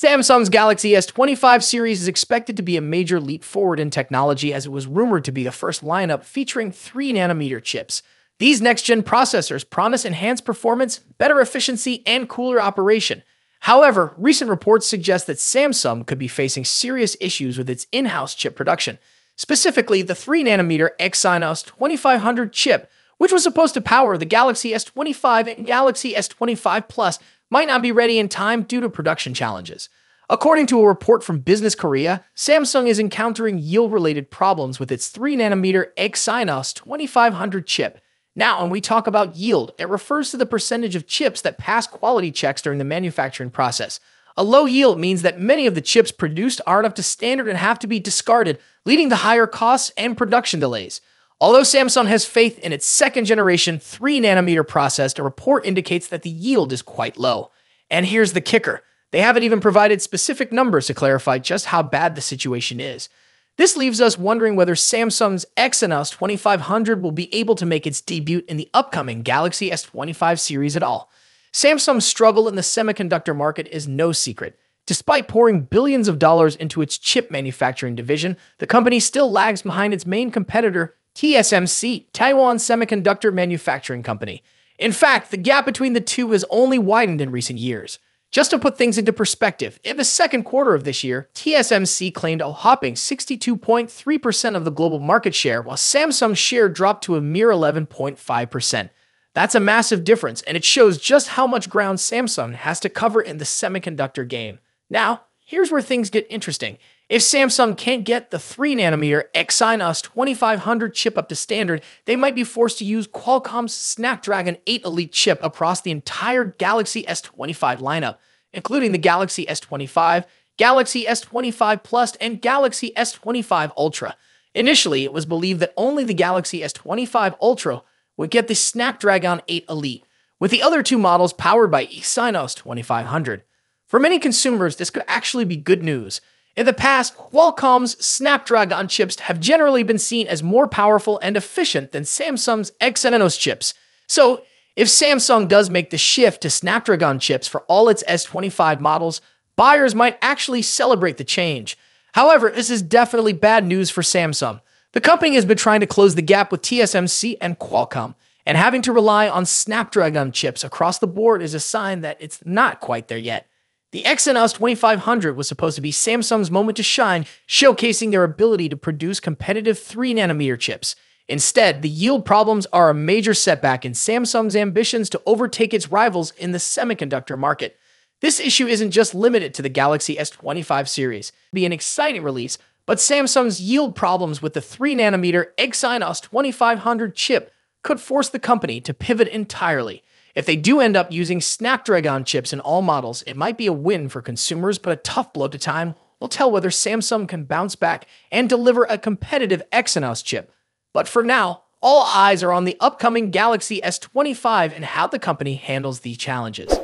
Samsung's Galaxy S25 series is expected to be a major leap forward in technology as it was rumored to be the first lineup featuring 3 nanometer chips. These next gen processors promise enhanced performance, better efficiency, and cooler operation. However, recent reports suggest that Samsung could be facing serious issues with its in house chip production, specifically the 3 nanometer Exynos 2500 chip, which was supposed to power the Galaxy S25 and Galaxy S25 Plus, might not be ready in time due to production challenges. According to a report from Business Korea, Samsung is encountering yield related problems with its 3 nanometer Exynos 2500 chip now, when we talk about yield, it refers to the percentage of chips that pass quality checks during the manufacturing process. A low yield means that many of the chips produced aren't up to standard and have to be discarded, leading to higher costs and production delays. Although Samsung has faith in its second generation 3 nanometer process, a report indicates that the yield is quite low. And here's the kicker they haven't even provided specific numbers to clarify just how bad the situation is. This leaves us wondering whether Samsung's Exynos 2500 will be able to make its debut in the upcoming Galaxy S25 series at all. Samsung's struggle in the semiconductor market is no secret. Despite pouring billions of dollars into its chip manufacturing division, the company still lags behind its main competitor, TSMC, Taiwan Semiconductor Manufacturing Company. In fact, the gap between the two has only widened in recent years. Just to put things into perspective, in the second quarter of this year, TSMC claimed a hopping 62.3% of the global market share, while Samsung's share dropped to a mere 11.5%. That's a massive difference, and it shows just how much ground Samsung has to cover in the semiconductor game. Now, here's where things get interesting. If Samsung can't get the 3 nanometer Exynos 2500 chip up to standard, they might be forced to use Qualcomm's Snapdragon 8 Elite chip across the entire Galaxy S25 lineup, including the Galaxy S25, Galaxy S25 Plus, and Galaxy S25 Ultra. Initially, it was believed that only the Galaxy S25 Ultra would get the Snapdragon 8 Elite, with the other two models powered by Exynos 2500. For many consumers, this could actually be good news in the past, Qualcomm's Snapdragon chips have generally been seen as more powerful and efficient than Samsung's Exynos chips. So, if Samsung does make the shift to Snapdragon chips for all its S25 models, buyers might actually celebrate the change. However, this is definitely bad news for Samsung. The company has been trying to close the gap with TSMC and Qualcomm, and having to rely on Snapdragon chips across the board is a sign that it's not quite there yet. The Exynos 2500 was supposed to be Samsung's moment to shine, showcasing their ability to produce competitive 3 nanometer chips. Instead, the yield problems are a major setback in Samsung's ambitions to overtake its rivals in the semiconductor market. This issue isn't just limited to the Galaxy S25 series. It'll be an exciting release, but Samsung's yield problems with the 3 nanometer Exynos 2500 chip could force the company to pivot entirely. If they do end up using Snapdragon chips in all models, it might be a win for consumers, but a tough blow to time We'll tell whether Samsung can bounce back and deliver a competitive Exynos chip. But for now, all eyes are on the upcoming Galaxy S25 and how the company handles these challenges.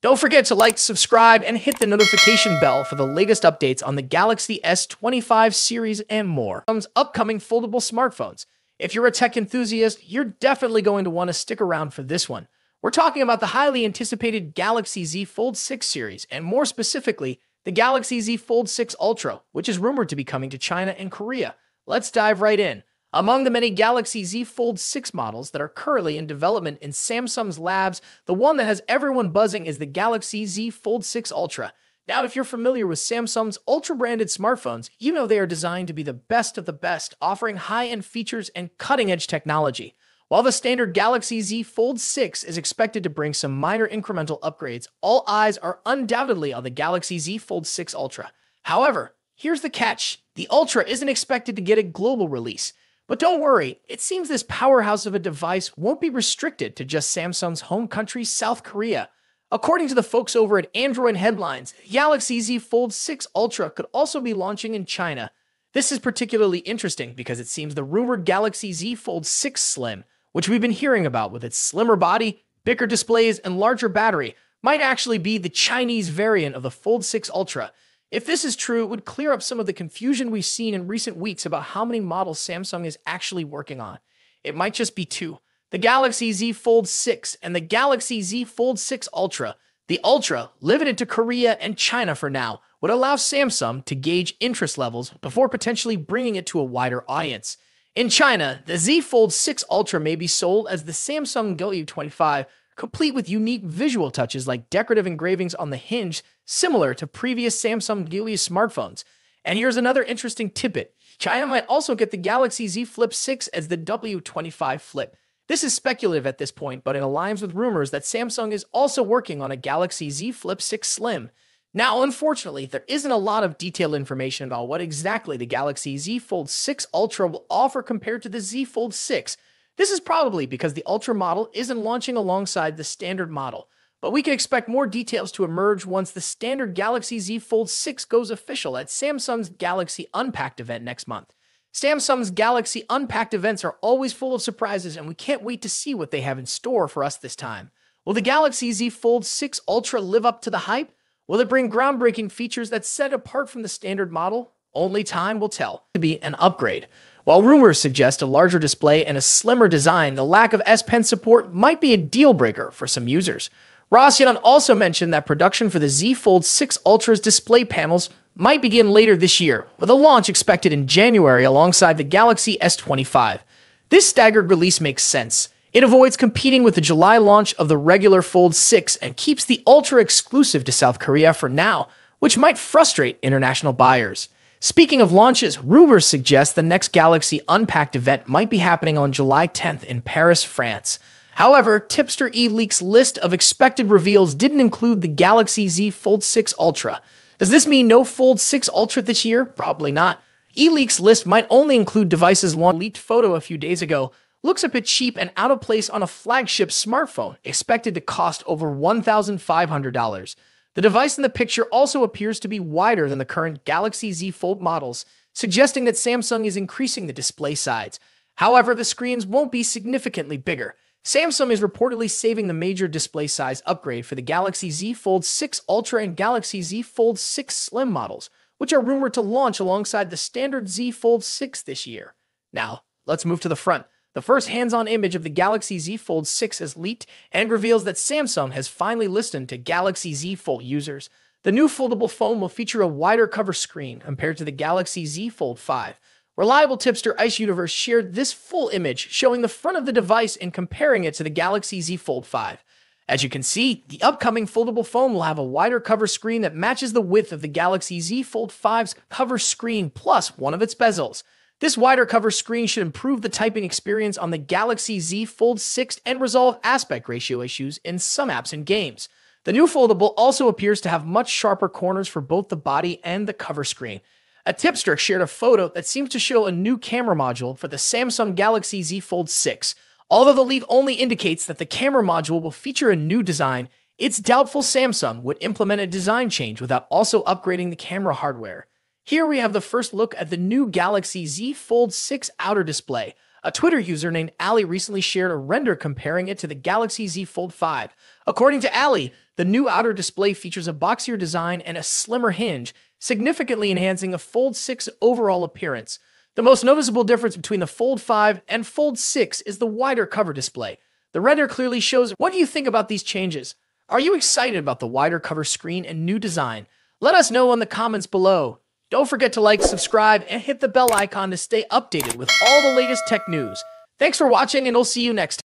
Don't forget to like, subscribe, and hit the notification bell for the latest updates on the Galaxy S25 series and more. Upcoming foldable smartphones. If you're a tech enthusiast, you're definitely going to want to stick around for this one. We're talking about the highly anticipated Galaxy Z Fold 6 series, and more specifically, the Galaxy Z Fold 6 Ultra, which is rumored to be coming to China and Korea. Let's dive right in. Among the many Galaxy Z Fold 6 models that are currently in development in Samsung's labs, the one that has everyone buzzing is the Galaxy Z Fold 6 Ultra. Now, if you're familiar with Samsung's Ultra branded smartphones, you know they are designed to be the best of the best, offering high end features and cutting edge technology. While the standard Galaxy Z Fold 6 is expected to bring some minor incremental upgrades, all eyes are undoubtedly on the Galaxy Z Fold 6 Ultra. However, here's the catch the Ultra isn't expected to get a global release. But don't worry, it seems this powerhouse of a device won't be restricted to just Samsung's home country, South Korea. According to the folks over at Android Headlines, Galaxy Z Fold 6 Ultra could also be launching in China. This is particularly interesting because it seems the rumored Galaxy Z Fold 6 Slim which we've been hearing about with its slimmer body, bigger displays, and larger battery, might actually be the Chinese variant of the Fold 6 Ultra. If this is true, it would clear up some of the confusion we've seen in recent weeks about how many models Samsung is actually working on. It might just be two the Galaxy Z Fold 6 and the Galaxy Z Fold 6 Ultra. The Ultra, limited to Korea and China for now, would allow Samsung to gauge interest levels before potentially bringing it to a wider audience. In China, the Z Fold 6 Ultra may be sold as the Samsung Galaxy 25, complete with unique visual touches like decorative engravings on the hinge, similar to previous Samsung Galaxy smartphones. And here's another interesting tidbit. China might also get the Galaxy Z Flip 6 as the W25 Flip. This is speculative at this point, but it aligns with rumors that Samsung is also working on a Galaxy Z Flip 6 Slim. Now, unfortunately, there isn't a lot of detailed information about what exactly the Galaxy Z Fold 6 Ultra will offer compared to the Z Fold 6. This is probably because the Ultra model isn't launching alongside the standard model, but we can expect more details to emerge once the standard Galaxy Z Fold 6 goes official at Samsung's Galaxy Unpacked event next month. Samsung's Galaxy Unpacked events are always full of surprises, and we can't wait to see what they have in store for us this time. Will the Galaxy Z Fold 6 Ultra live up to the hype? Will it bring groundbreaking features that set apart from the standard model? Only time will tell. To be an upgrade. While rumors suggest a larger display and a slimmer design, the lack of S Pen support might be a deal breaker for some users. Ross Young also mentioned that production for the Z Fold 6 Ultra's display panels might begin later this year, with a launch expected in January alongside the Galaxy S25. This staggered release makes sense. It avoids competing with the July launch of the regular Fold 6 and keeps the Ultra exclusive to South Korea for now, which might frustrate international buyers. Speaking of launches, rumors suggest the next Galaxy Unpacked event might be happening on July 10th in Paris, France. However, Tipster Evleaks list of expected reveals didn't include the Galaxy Z Fold 6 Ultra. Does this mean no Fold 6 Ultra this year? Probably not. Evleaks list might only include devices launched leaked photo a few days ago, looks a bit cheap and out of place on a flagship smartphone, expected to cost over $1,500. The device in the picture also appears to be wider than the current Galaxy Z Fold models, suggesting that Samsung is increasing the display size. However, the screens won't be significantly bigger. Samsung is reportedly saving the major display size upgrade for the Galaxy Z Fold 6 Ultra and Galaxy Z Fold 6 Slim models, which are rumored to launch alongside the standard Z Fold 6 this year. Now, let's move to the front. The first hands-on image of the Galaxy Z Fold 6 is leaked and reveals that Samsung has finally listened to Galaxy Z Fold users. The new foldable phone will feature a wider cover screen compared to the Galaxy Z Fold 5. Reliable tipster Ice Universe shared this full image showing the front of the device and comparing it to the Galaxy Z Fold 5. As you can see, the upcoming foldable phone will have a wider cover screen that matches the width of the Galaxy Z Fold 5's cover screen plus one of its bezels. This wider cover screen should improve the typing experience on the Galaxy Z Fold 6 and resolve aspect ratio issues in some apps and games. The new foldable also appears to have much sharper corners for both the body and the cover screen. A tipster shared a photo that seems to show a new camera module for the Samsung Galaxy Z Fold 6. Although the leak only indicates that the camera module will feature a new design, it's doubtful Samsung would implement a design change without also upgrading the camera hardware. Here we have the first look at the new Galaxy Z Fold 6 outer display. A Twitter user named Ali recently shared a render comparing it to the Galaxy Z Fold 5. According to Ali, the new outer display features a boxier design and a slimmer hinge, significantly enhancing a Fold 6 overall appearance. The most noticeable difference between the Fold 5 and Fold 6 is the wider cover display. The render clearly shows what do you think about these changes? Are you excited about the wider cover screen and new design? Let us know in the comments below. Don't forget to like, subscribe, and hit the bell icon to stay updated with all the latest tech news. Thanks for watching, and we'll see you next time.